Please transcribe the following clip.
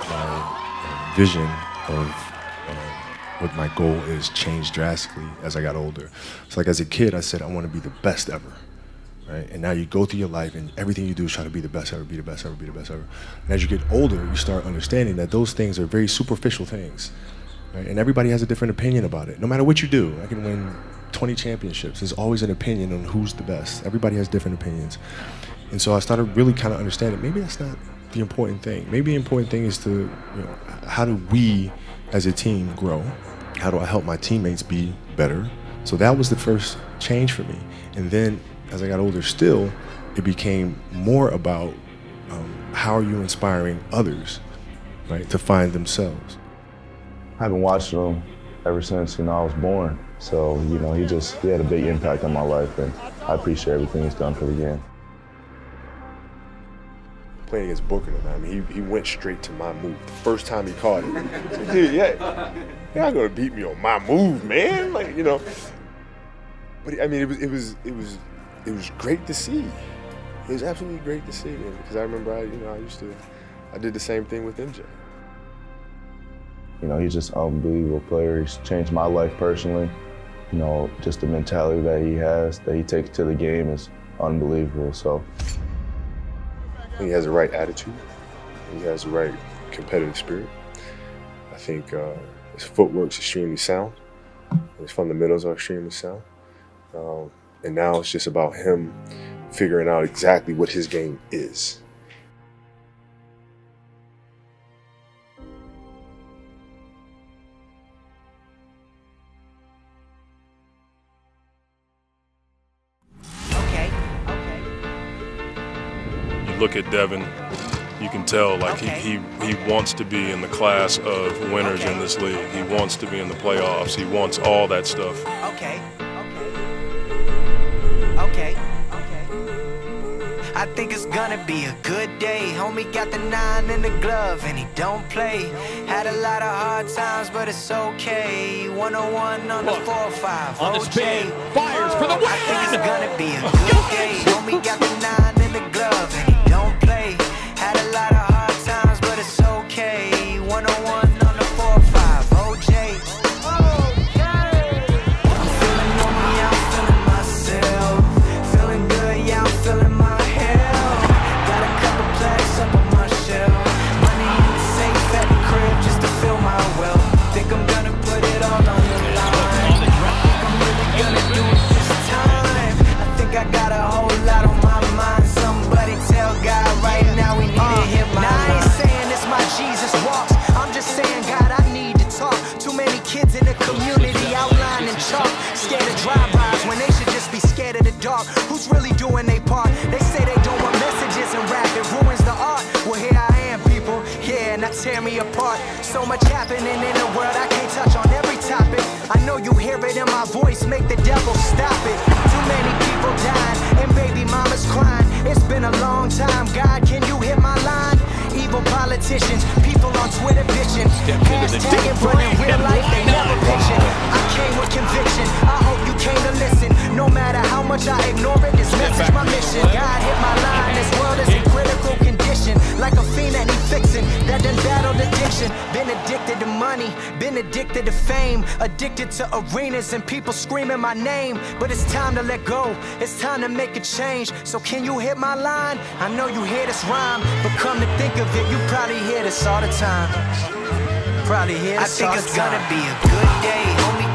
my vision of uh, what my goal is changed drastically as I got older. So like as a kid, I said I want to be the best ever, right? And now you go through your life and everything you do is try to be the best ever, be the best ever, be the best ever. And as you get older, you start understanding that those things are very superficial things, right? And everybody has a different opinion about it. No matter what you do, I can win 20 championships. There's always an opinion on who's the best. Everybody has different opinions. And so I started really kind of understanding maybe that's not the important thing. Maybe the important thing is to, you know, how do we as a team grow? How do I help my teammates be better? So that was the first change for me. And then as I got older still, it became more about um, how are you inspiring others, right, to find themselves. I've been watching him ever since, you know, I was born. So, you know, he just, he had a big impact on my life and I appreciate everything he's done for the game playing against Booker tonight. I mean, he, he went straight to my move the first time he caught it. Dude, yeah, you're not gonna beat me on my move, man. Like you know. But I mean, it was it was it was it was great to see. It was absolutely great to see, man. Because I remember, I you know, I used to, I did the same thing with MJ. You know, he's just an unbelievable player. He's changed my life personally. You know, just the mentality that he has, that he takes to the game is unbelievable. So he has the right attitude. He has the right competitive spirit. I think uh, his footwork's extremely sound. His fundamentals are extremely sound. Um, and now it's just about him figuring out exactly what his game is. Look at Devin, you can tell like okay. he, he, he wants to be in the class of winners okay. in this league. He wants to be in the playoffs. He wants all that stuff. Okay. Okay. Okay. I think it's gonna be a good day. Homie got the nine in the glove and he don't play. Had a lot of hard times, but it's okay. 101 on the 4-5. On the spin, fires for the win. I think it's gonna be a good day. Homie got the nine apart. So much happening in the world, I can't touch on every topic. I know you hear it in my voice, make the devil stop it. Too many people dying, and baby mama's crying. It's been a long time, God, can you hit my politicians, people on Twitter bitching. Hashtag but in real life, they never pitching. I came with conviction, I hope you came to listen. No matter how much I ignore it, this message my addicted to money, been addicted to fame. Addicted to arenas and people screaming my name. But it's time to let go, it's time to make a change. So can you hit my line? I know you hear this rhyme, but come to think of it, you probably hear this all the time. Probably hear this I think it's gonna be a good day, homie